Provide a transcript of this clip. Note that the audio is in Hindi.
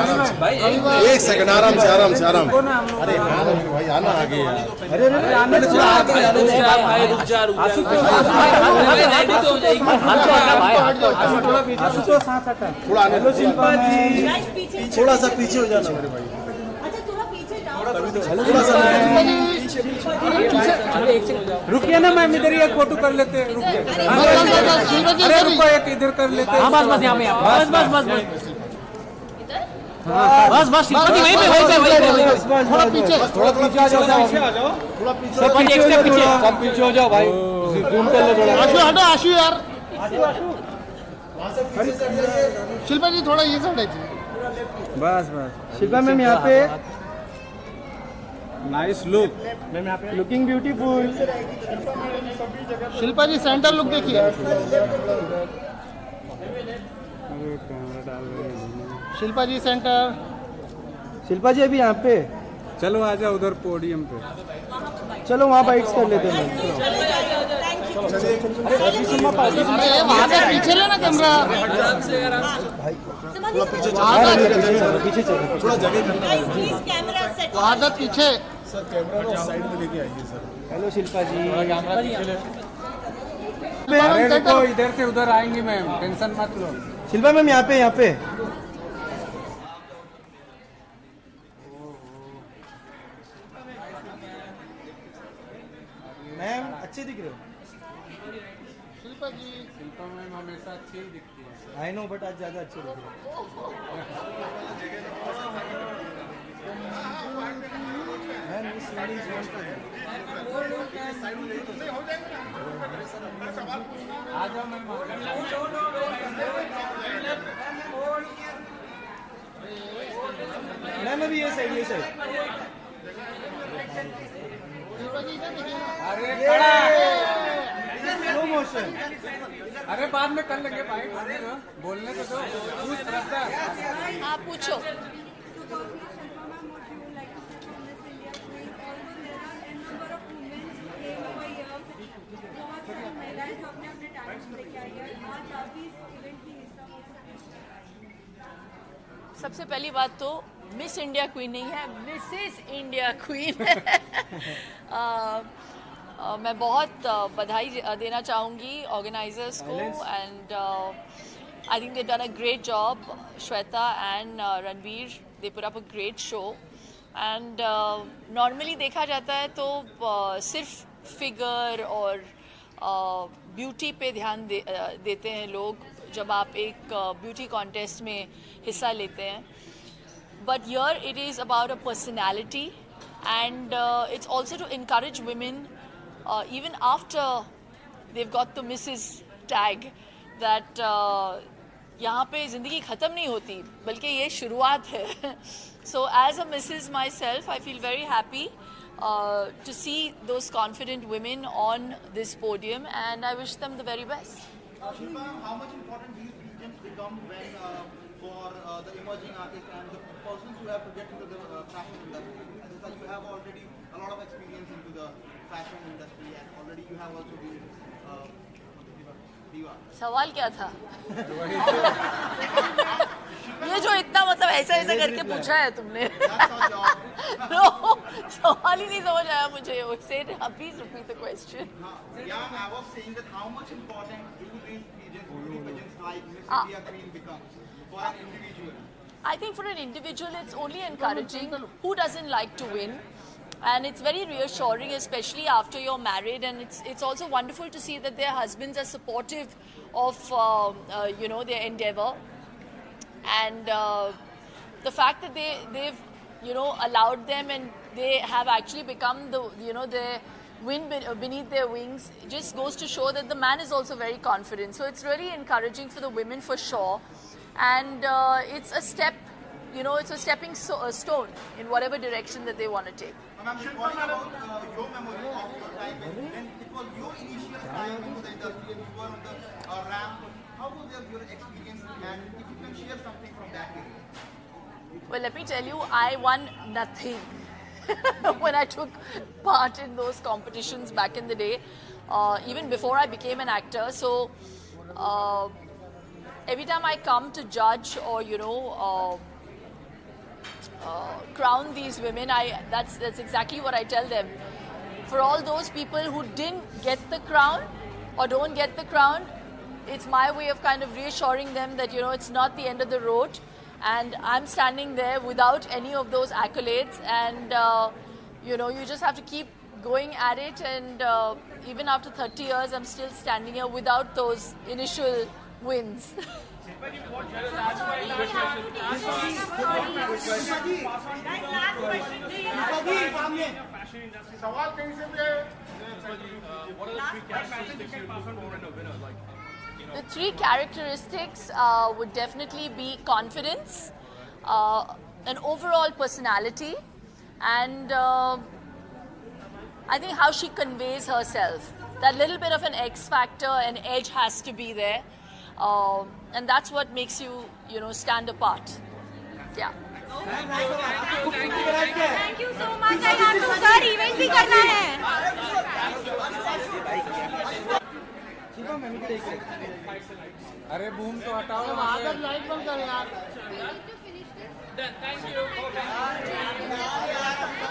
एक सेकंड आराम से आराम से आराम अरे हाँ भाई आना आगे अरे अरे आने दो भाई रुक जा रुक जा रेडी हो जाएगी थोड़ा थोड़ा आने दो। सा पीछे हो जाना। मेरे भाई। अच्छा थोड़ा पीछे जाओ। थोड़ा रुकिए ना मैम इधर ही एक फ़ोटो कर लेते हैं। रुकिए अरे रुको एक इधर कर लेते हैं। बस बस यहाँ बस बस। बस बस जी वहीं पे वहीं पे वहीं पे वहीं पे। थोड़ा पीछे थोड़ा थोड़ा पीछे हो जाओ। थोड़ा पीछे जी एक स्टेप पीछे सब पीछे हो जाओ भाई। जूम कर लो थोड़ा आशु हटो आशु यार। शिल्पा जी थोड़ा ये साइड है बस बस। शिल्पा मैम यहाँ पे nice look looking beautiful Shilpa ji centre look देखिए। शिल्पा जी सेंटर शिल्पा जी अभी यहाँ पे चलो आ जाओ उधर पोडियम पे चलो वहाँ बाइट्स कर लेते हैं पीछे लेना कैमरा पीछे थोड़ा जगह करना कैमरा पीछे सर कैमरा ना साइड में लेके आइए sir hello Shilpa ji centre. इधर से उधर आएँगी मैम टेंशन मत लो शिल्पा मैम यहाँ पे यहाँ पे। मैम अच्छे दिख रहे हो। शिल्पा जी। शिल्पा मैम हमेशा अच्छी ही दिखती है आई नो बट आज ज़्यादा अच्छी दिख रही है। मैम, इस ladies want to- आ जाओ मैम आ जाओ। मैम अभी ये साइड ये देखिए अरे खड़ा स्लो मोशन अरे बाद में कर लेंगे भाई बोलने तो दो। पूछ श्रद्धा आप पूछो। सबसे पहली बात तो मिस इंडिया क्वीन नहीं है मिसेस इंडिया क्वीन मैं बहुत अ, बधाई देना चाहूँगी ऑर्गेनाइजर्स को and I think they done a great job Shweta and Ranveer they put up a great show and normally देखा जाता है तो uh, सिर्फ़ फिगर और ब्यूटी पे ध्यान दे, uh, देते हैं लोग जब आप एक ब्यूटी कॉन्टेस्ट में हिस्सा लेते हैं। but here it is about a personality and uh, it's also to encourage women uh, even after they've got the mrs tag that uh, यहाँ पे ज़िंदगी ख़त्म नहीं होती बल्कि ये शुरुआत है so as a Mrs myself I feel very happy to see those confident women on this podium and I wish them the very best. Uh, for uh, the emerging artists and the persons who have to get into the uh, fashion industry? As I said, you have already a lot of experience into the fashion industry and already you have also been uh, सवाल क्या था ये जो इतना मतलब ऐसा ऐसा करके पूछा है तुमने नो सवाल ही नहीं समझ आया मुझे से please repeat the question For an individual? I think for an individual, it's only encouraging. Who doesn't like to win? And it's very reassuring, especially after you're married. And it's it's also wonderful to see that their husbands are supportive of um, uh, you know their endeavor. And uh, the fact that they they've you know allowed them and they have actually become the you know the wind beneath their wings just goes to show that the man is also very confident. So it's really encouraging for the women for sure, and uh, it's a step, you know, it's a stepping so- uh, stone in whatever direction that they want to take. Ma'am, you about uh, your memory of your time when, it was your initial time into the industry and you were on the uh, ramp. How was your experience and if you can share something from that period? Well, let me tell you, I won nothing when I took part in those competitions back in the day, uh, even before I became an actor. So uh, every time I come to judge or, you know, uh, uh, crown these women. I that's that's exactly what I tell them. For all those people who didn't get the crown or don't get the crown, it's my way of kind of reassuring them that you know it's not the end of the road, and I'm standing there without any of those accolades, and uh, you know you just have to keep going at it, and uh, even after 30 years, I'm still standing here without those initial wins. सवाल कहीं से भी The three characteristics uh, would definitely be confidence, uh, an overall personality, and uh, I think how she conveys herself. That little bit of an X factor, an edge has to be there, Um and that's what makes you, you know, stand apart. Yeah. Thank you so much I have to sir event भी करना है अरे बूम तो हटाओ वहाँ से। लाइट बंद कर यार Thank you.